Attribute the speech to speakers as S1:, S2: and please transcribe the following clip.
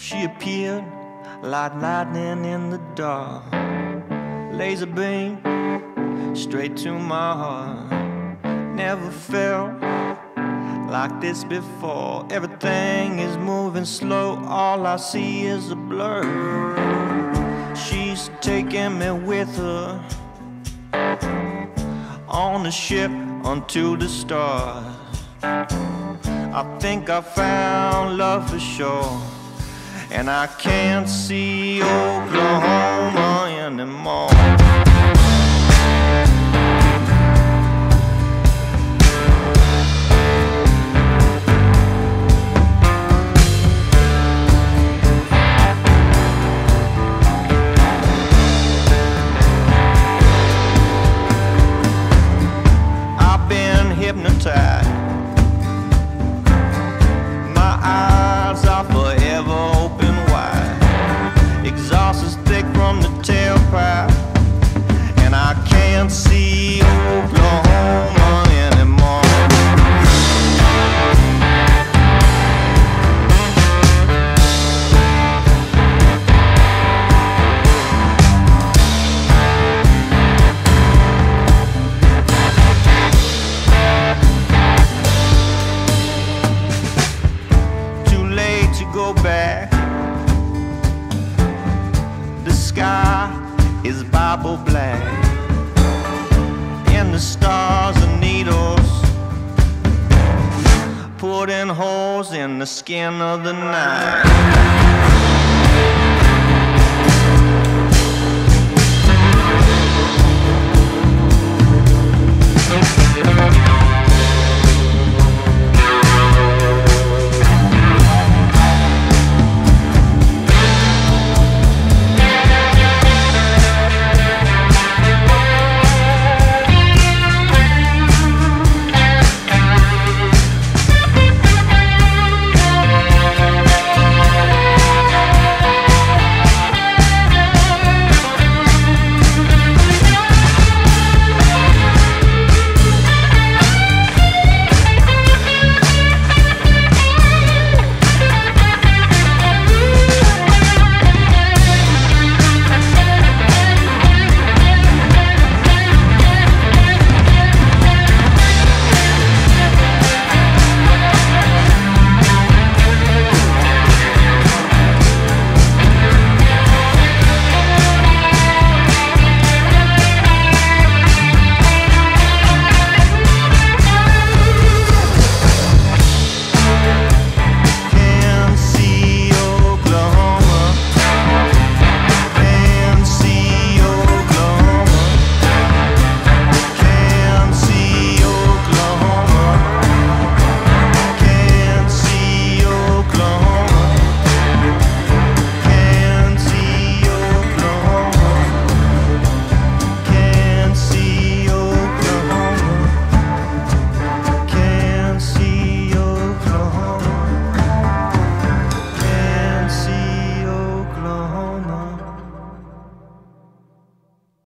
S1: She appeared like lightning in the dark. Laser beam straight to my heart. Never felt like this before. Everything is moving slow, all I see is a blur. She's taking me with her on a ship unto the stars. I think I found love for sure. And I can't see Oklahoma anymore. I've been hypnotized. Back. The sky is Bible black, and the stars are needles putting holes in the skin of the night.